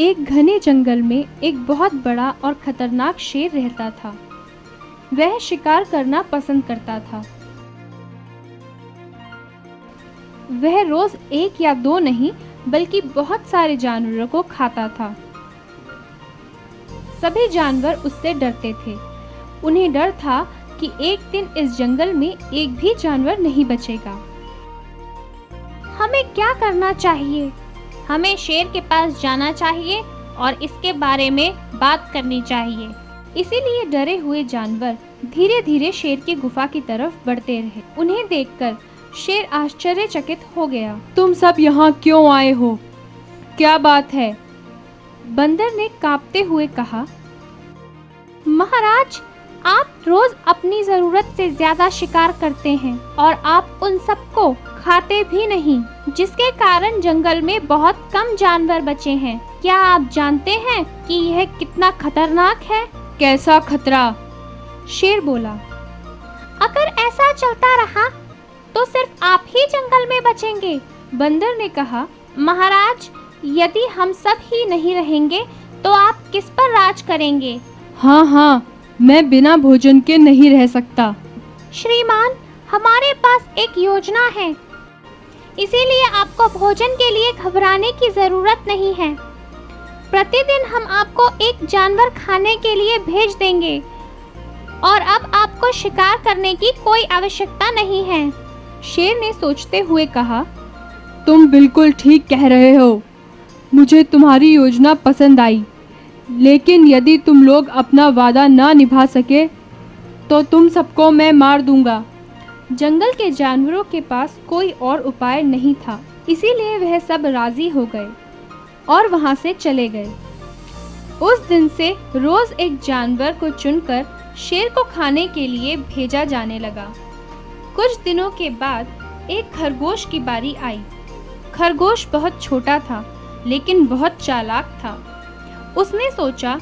एक घने जंगल में एक बहुत बड़ा और खतरनाक शेर रहता था। वह शिकार करना पसंद करता था। वह रोज एक या दो नहीं, बल्कि बहुत सारे जानवरों को खाता था। सभी जानवर उससे डरते थे। उन्हें डर था कि एक दिन इस जंगल में एक भी जानवर नहीं बचेगा। हमें क्या करना चाहिए? हमें शेर के पास जाना चाहिए और इसके बारे में बात करनी चाहिए। इसीलिए डरे हुए जानवर धीरे धीरे शेर की गुफा की तरफ़ बढ़ते रहे। उन्हें देखकर शेर आश्चर्यचकित हो गया। तुम सब यहाँ क्यों आए हो? क्या बात है? बंदर ने कांपते हुए कहा महाराज आप रोज अपनी ज़रूरत से ज़्यादा शिकार करते हैं और आप उन सबको खाते भी नहीं। जिसके कारण जंगल में बहुत कम जानवर बचे हैं। क्या आप जानते हैं कि यह कितना खतरनाक है? कैसा खतरा? शेर बोला अगर ऐसा चलता रहा तो सिर्फ़ आप ही जंगल में बचेंगे। बंदर ने कहा महाराज यदि हम सब ही नहीं रहेंगे तो आप किस पर राज करेंगे? हाँ हाँ मैं बिना भोजन के नहीं रह सकता। श्रीमान हमारे पास एक योजना है। इसीलिए आपको भोजन के लिए घबराने की ज़रूरत नहीं है। प्रतिदिन हम आपको एक जानवर खाने के लिए भेज देंगे, और अब आपको शिकार करने की कोई आवश्यकता नहीं है। शेर ने सोचते हुए कहा, तुम बिल्कुल ठीक कह रहे हो। मुझे तुम्हारी योजना पसंद आई, लेकिन यदि तुम लोग अपना वादा ना निभा सके तो तुम सबको मैं मार दूँगा। जंगल के जानवरों के पास कोई और उपाय नहीं था, इसीलिए वह सब राज़ी हो गए और वहाँ से चले गए। उस दिन से रोज एक जानवर को चुनकर शेर को खाने के लिए भेजा जाने लगा। कुछ दिनों के बाद एक खरगोश की बारी आई। खरगोश बहुत छोटा था, लेकिन बहुत चालाक था। उसने सोचा,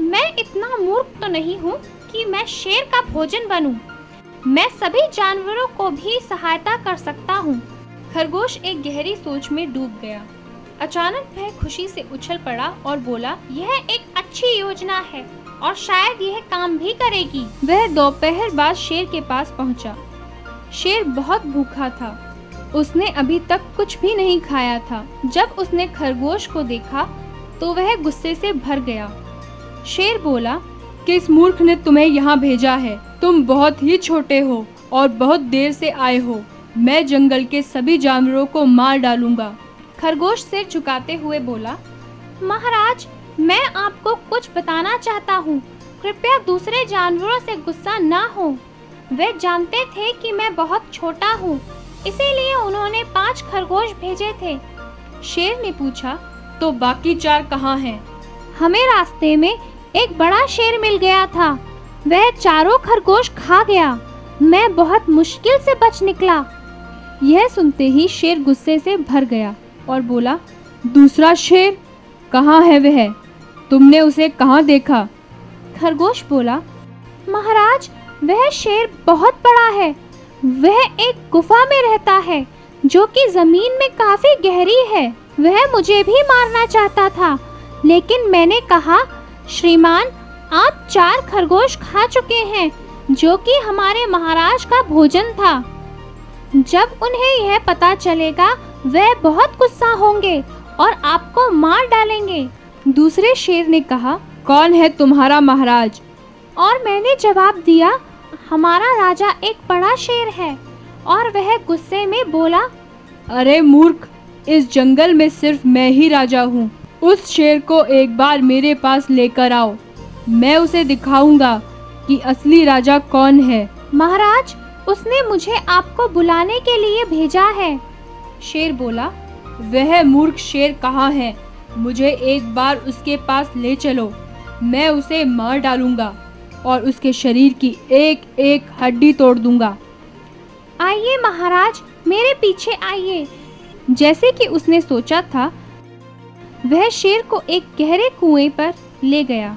मैं इतना मूर्ख तो नहीं हूँ कि मैं शेर का भोजन बनूं। मैं सभी जानवरों को भी सहायता कर सकता हूँ। खरगोश एक गहरी सोच में डूब गया। अचानक वह खुशी से उछल पड़ा और बोला, यह एक अच्छी योजना है और शायद यह काम भी करेगी। वह दोपहर बाद शेर के पास पहुँचा। शेर बहुत भूखा था। उसने अभी तक कुछ भी नहीं खाया था। जब उसने खरगोश को देखा तो वह गुस्से से भर गया। शेर बोला, किस मूर्ख ने तुम्हें यहाँ भेजा है? तुम बहुत ही छोटे हो और बहुत देर से आए हो। मैं जंगल के सभी जानवरों को मार डालूँगा। खरगोश सिर झुकाते हुए बोला, महाराज, मैं आपको कुछ बताना चाहता हूँ। कृपया दूसरे जानवरों से गुस्सा ना हो। वे जानते थे कि मैं बहुत छोटा हूँ, इसीलिए उन्होंने पाँच खरगोश भेजे थे। शेर ने पूछा तो बाकी चार कहाँ हैं? हमें रास्ते में एक बड़ा शेर मिल गया था। वह चारों खरगोश खा गया। मैं बहुत मुश्किल से बच निकला। यह सुनते ही शेर गुस्से से भर गया और बोला, दूसरा शेर, कहाँ है वह? तुमने उसे कहाँ देखा? खरगोश बोला, महाराज, वह शेर बहुत बड़ा है। वह एक गुफा में रहता है, जो कि ज़मीन में काफ़ी गहरी है। वह मुझे भी मारना चाहता था, लेकिन मैंने कहा, श्रीमान आप चार खरगोश खा चुके हैं जो कि हमारे महाराज का भोजन था। जब उन्हें यह पता चलेगा वे बहुत गुस्सा होंगे और आपको मार डालेंगे। दूसरे शेर ने कहा कौन है तुम्हारा महाराज? और मैंने जवाब दिया हमारा राजा एक बड़ा शेर है। और वह गुस्से में बोला अरे मूर्ख इस जंगल में सिर्फ़ मैं ही राजा हूँ। उस शेर को एक बार मेरे पास लेकर आओ। मैं उसे दिखाऊँगा कि असली राजा कौन है। महाराज उसने मुझे आपको बुलाने के लिए भेजा है। शेर बोला वह मूर्ख शेर कहाँ है? मुझे एक बार उसके पास ले चलो। मैं उसे मार डालूँगा और उसके शरीर की एक एक हड्डी तोड़ दूँगा। आइए महाराज मेरे पीछे आइए। जैसे कि उसने सोचा था वह शेर को एक गहरे कुएँ पर ले गया।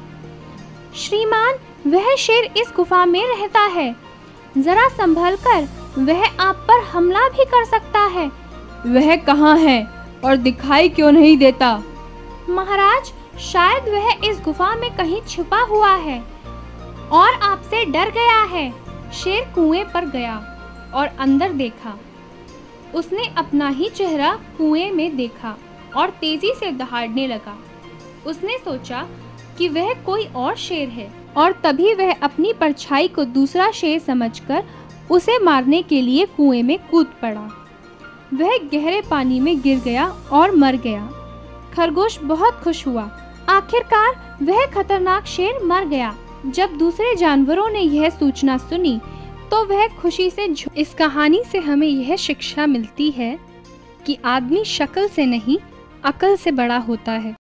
श्रीमान वह शेर इस गुफा में रहता है। जरा संभल कर वह आप पर हमला भी कर सकता है। वह कहाँ है और दिखाई क्यों नहीं देता? महाराज शायद वह इस गुफा में कहीं छुपा हुआ है और आपसे डर गया है। शेर कुएँ पर गया और अंदर देखा। उसने अपना ही चेहरा कुएँ में देखा और तेज़ी से दहाड़ने लगा। उसने सोचा कि वह कोई और शेर है और तभी वह अपनी परछाई को दूसरा शेर समझकर उसे मारने के लिए कुएँ में कूद पड़ा। वह गहरे पानी में गिर गया और मर गया। खरगोश बहुत खुश हुआ। आखिरकार वह खतरनाक शेर मर गया। जब दूसरे जानवरों ने यह सूचना सुनी तो वह खुशी से इस कहानी से हमें यह शिक्षा मिलती है कि आदमी शक्ल से नहीं, अकल से बड़ा होता है।